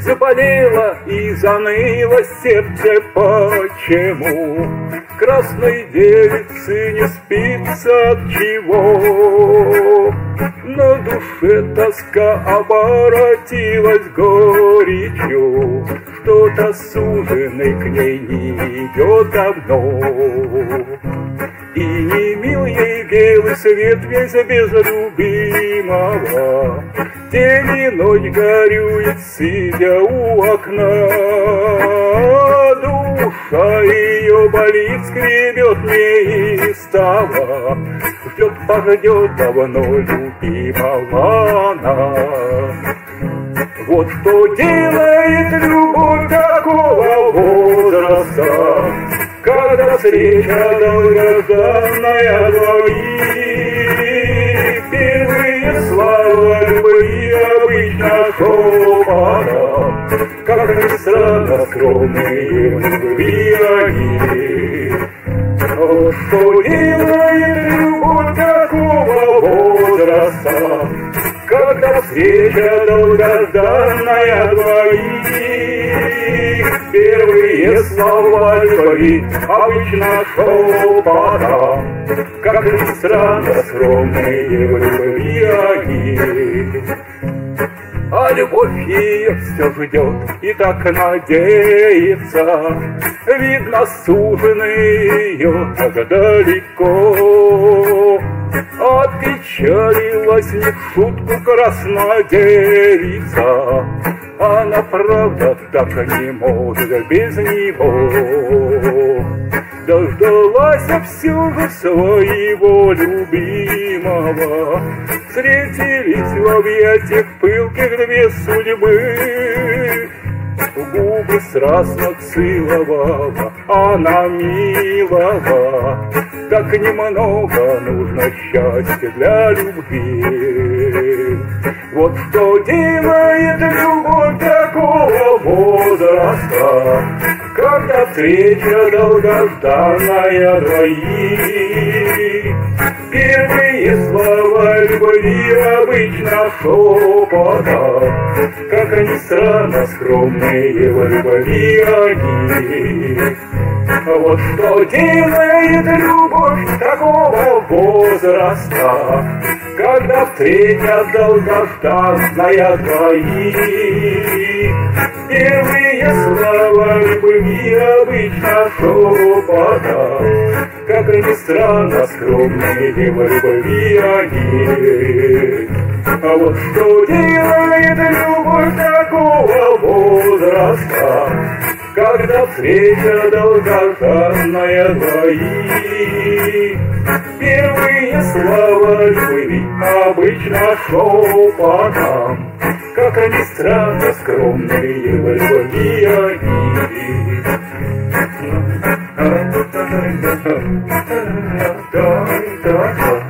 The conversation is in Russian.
Заболело и заныло сердце почему Красной девицы не спится от чего. На душе тоска оборотилась горечью Что-то суженый к ней не идет давно. И не мил ей белый свет весь без любимого День и ночь горюет, сидя у окна Душа ее болит, скребет неистово Ждет, пождет давно любимого она Вот что делает любовь такого возраста Когда встреча долгожданная двоих Странно скромные в любви они Но что делает любовь такого возраста Когда встреча долгожданная двоих Первые слова любви обычно шепотом Как ни странно скромные в любви они а любовь ее все ждет и так надеется. Видно, суженый ее так далеко. Опечалилась не в шутку краснодевица. Она, правда, так не может без него. Дождалась все же своего любимого, Встретились в объятиях пылких две судьбы. Губы страстно целовала, она милого, Так немного нужно счастья для любви. Вот что делает любовь такого возраста, Когда встреча долгожданная двоих. Первые слова любви обычно шепотом, Как ни странно скромные в любви они. Вот что делает любовь такого возраста, Когда встреча долгожданная двоих. Первые слова любви обычно шепотом, Как ни странно скромные любви они. А вот что делает любовь такого возраста, когда встреча долгожданная двоих. Первые слова любви обычно шепотом, как они странно скромные в любви они. Да, да, да.